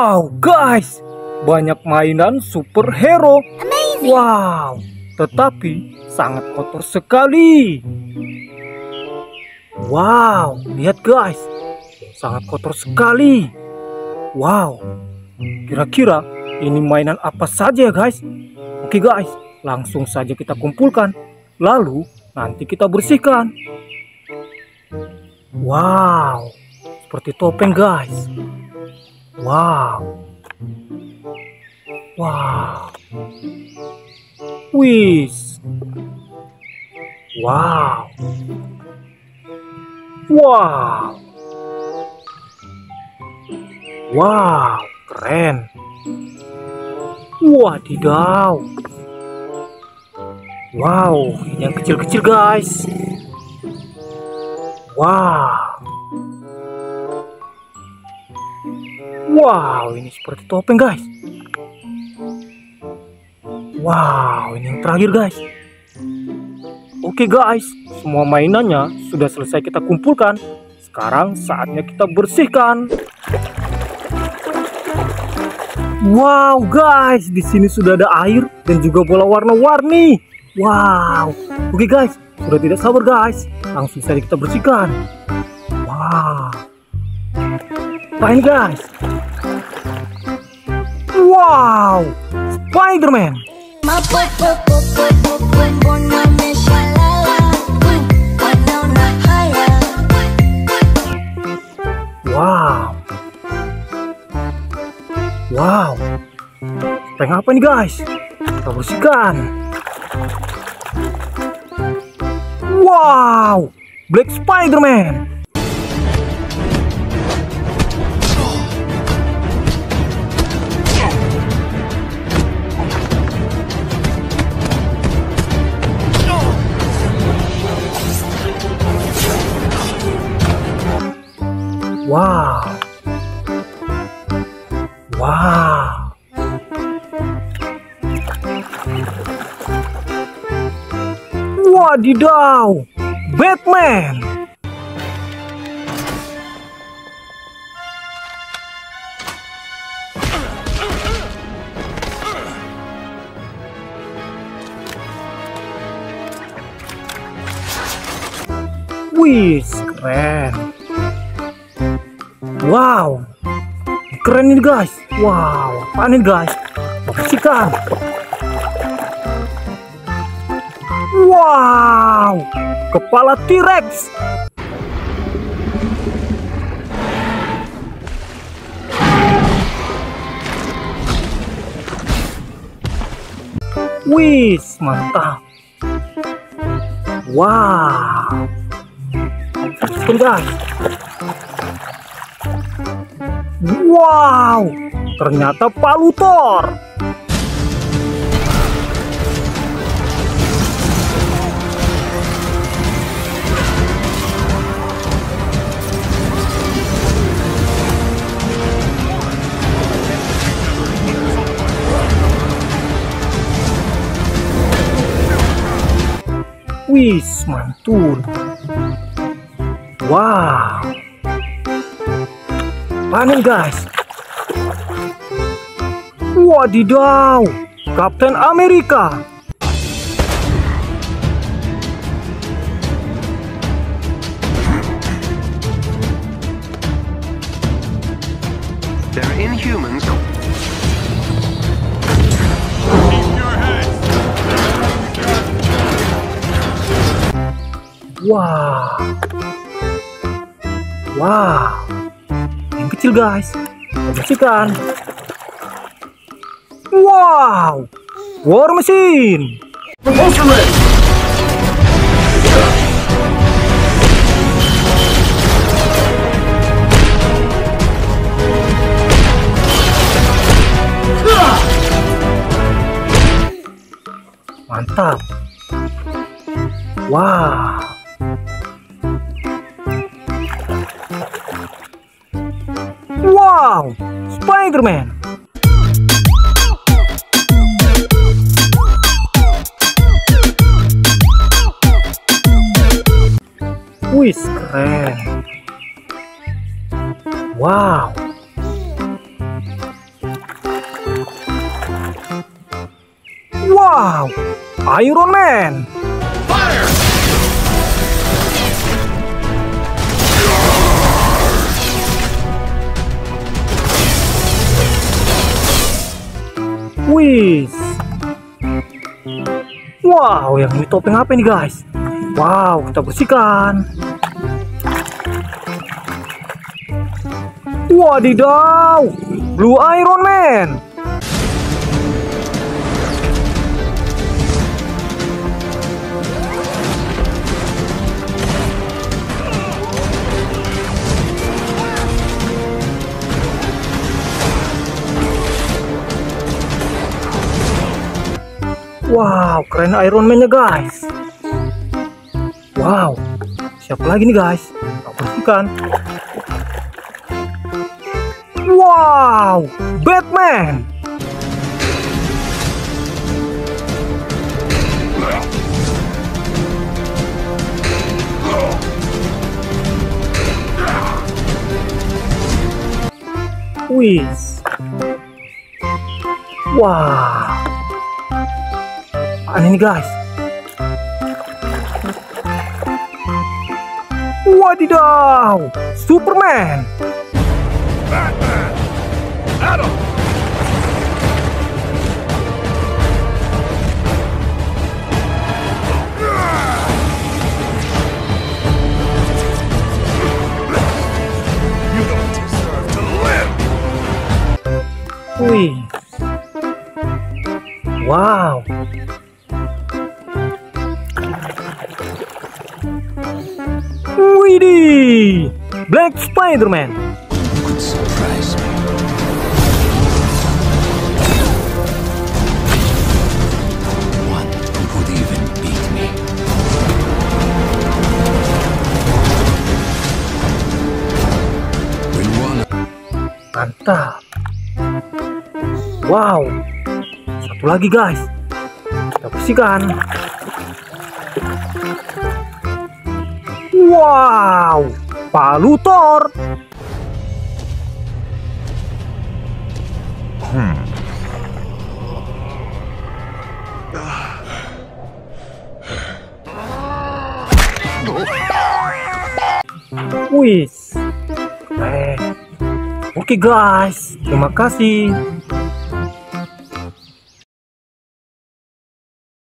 Wow, guys, banyak mainan superhero. Wow, tetapi sangat kotor sekali. Wow, lihat guys, sangat kotor sekali. Wow, kira-kira ini mainan apa saja ya guys? Oke guys, langsung saja kita kumpulkan. Lalu nanti kita bersihkan. Wow, seperti topeng guys. Wow. Wow. Wis. Wow. Wow. Wow, keren. Wadidaw. Wow, ini yang kecil-kecil guys. Wow. Wow, ini seperti topeng guys. Wow, ini yang terakhir guys. Oke guys, semua mainannya sudah selesai kita kumpulkan. Sekarang saatnya kita bersihkan. Wow guys, di sini sudah ada air dan juga bola warna-warni. Wow, oke guys, sudah tidak sabar guys. Langsung saja kita bersihkan. Wow. Apa ini guys? Wow, Spider-Man. Wow. Wow. Prank apa nih guys? Kita bersihkan. Wow. Black Spider-Man. Wow. Wow. Wadidaw. Batman. Wih, keren. Wow, keren ini guys. Wow, apa nih guys? Bersihkan. Wow, kepala T-Rex. Wis, mantap. Wow. Bersihkan guys. Wow, ternyata palutor. Wis, mantul. Wow. Panen guys. Wadidaw, Kapten Amerika. They're inhumans. Wow. Wow. Kecil guys. Bersihkan. Wow. War Machine. Mantap. Wow. Wow, Spider-Man. Wih, keren. Wow. Wow, Iron Man. Wow, yang ini topeng apa nih guys? Wow, kita bersihkan. Wadidaw, Blue Iron Man. Wow, keren Iron Man-nya guys. Wow, siapa lagi nih guys? Kita bersihkan. Wow, Batman. Wih. Wow. Aneh nih guys. Wadidaw, Superman. Batman! Adam! Widih, Black Spider-Man. Mantap. Wow. Satu lagi guys. Kita bersihkan. Wow. Palu Thor. Wih. Keren. Oke guys, terima kasih.